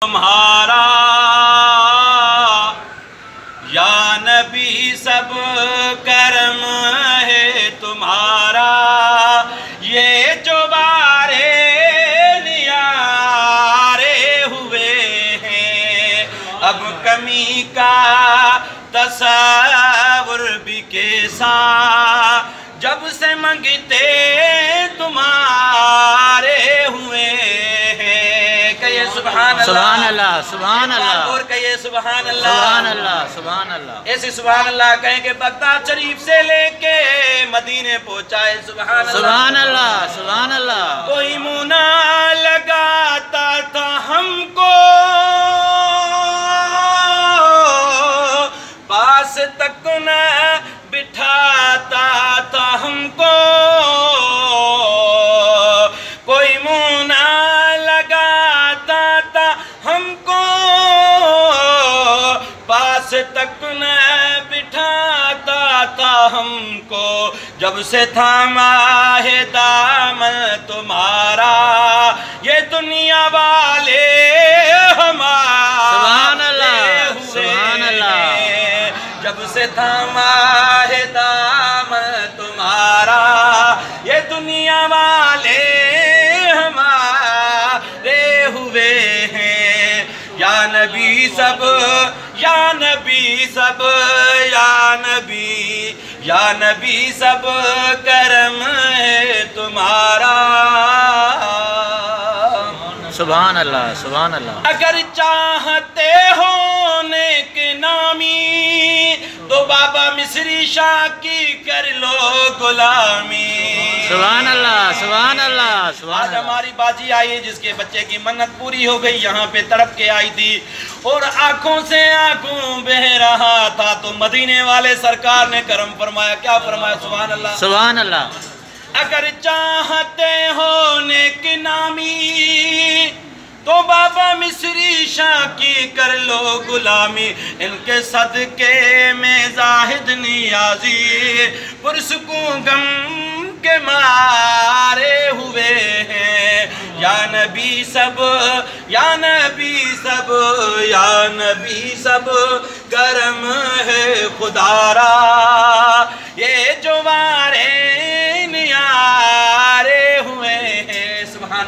تمہارا۔ یا نبی، سب کرم ہے تمہارا۔ یہ جو بارے نیارے ہوئے ہیں۔ اب کمی کا تصور بھی کیسا؟ جب سے منگتے اللہ سبحان اللہ اور کہیے سبحان اللہ سبحان اللہ سبحان اللہ ایسے سبحان اللہ کہیں کہ بغداد شریف سے لے کے مدینے پہنچائے سبحان اللہ سبحان اللہ سبحان اللہ کوئی منہ لگاتا تھا ہم کو۔ پاس تک نہ بٹھاتا پاس تک نہ بٹھاتا تھا ہم کو جب سے تھاما ہے دامن تمہارا یہ دنیا والے ہمارے سبحان اللہ، ہوئے سبحان اللہ۔ ہیں۔ جب سے تھاما ہے دامن تمہارا یہ دنیا والے ہمارے ہوئے ہیں یا نبی سب یا نبی سب یا نبی یا نبی سب کرم ہے تمہارا۔ سبحان اللہ سبحان اللہ اگر چاہتے ہو نیک نامی تو بابا مصری شاہ کی کر لو غلامی۔ سبحان اللہ سبحان اللہ سبحان آج ہماری باجی آئی جس کے بچے کی منت پوری ہو گئی یہاں پہ تڑپ کے آئی تھی۔ اور آنکھوں سے آنکھوں بہ رہا تھا تو مدینے والے سرکار نے کرم فرمایا کیا فرمایا؟ سبحان اللہ۔ سبحان اللہ۔ اگر چاہتے ہو نیک نامی تو بابا مصری شاہ کی کر لو غلامی۔ ان کے صدقے میں زاہد نیازی پرسکوں غم کے ہیں یا نبی سب یا نبی سب یا نبی سب کرم ہے خدا را۔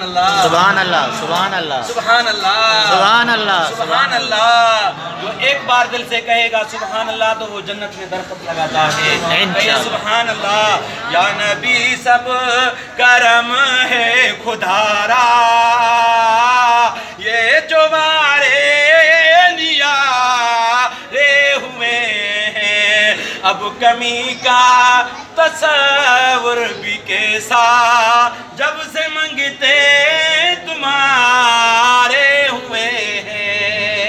اللہ. سبحان اللہ سبحان اللہ. سبحان اللہ. سبحان اللہ سبحان اللہ. جو ایک بار دل سے کہے گا سبحان اللہ تو وہ جنت میں درخت لگاتا ہے۔ سبحان اللہ یا نبی سب کرم ہے خدا را۔ یہ جو مارے لیا رے ہوئے ہیں۔ اب کمی کا تصور بھی کیسا جب سے منگتے